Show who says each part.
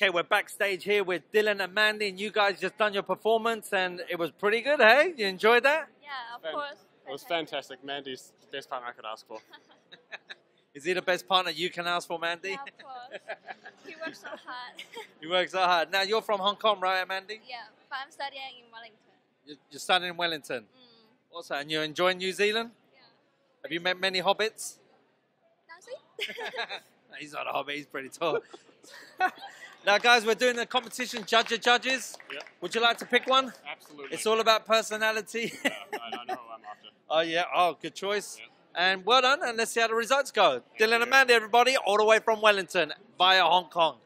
Speaker 1: Okay, we're backstage here with Dylan and Mandy, and you guys just done your performance, and it was pretty good, hey? You enjoyed that?
Speaker 2: Yeah, of
Speaker 3: Fan-
Speaker 2: course.
Speaker 3: It was fantastic. Mandy's the best partner I could ask for.
Speaker 1: Is he the best partner you can ask for, Mandy?
Speaker 2: Yeah, of course. he works so hard.
Speaker 1: he works so hard. Now, you're from Hong Kong, right, Mandy?
Speaker 2: yeah, but I'm studying in Wellington.
Speaker 1: You- You're studying in Wellington.
Speaker 2: Mm,
Speaker 1: What's that? And you're enjoying New Zealand?
Speaker 2: yeah.
Speaker 1: Have you met many hobbits?
Speaker 2: Nancy?
Speaker 1: he's not a hobbit, he's pretty tall. now, guys, we're doing a competition, Judge of Judges.
Speaker 3: Yep.
Speaker 1: Would you like to pick one?
Speaker 3: Absolutely.
Speaker 1: It's all about personality.
Speaker 3: Yeah, I don't know who I'm after.
Speaker 1: oh, yeah. Oh, good choice.
Speaker 3: Yep.
Speaker 1: And well done, and let's see how the results go. Dylan and Mandy, everybody, all the way from Wellington via Hong Kong.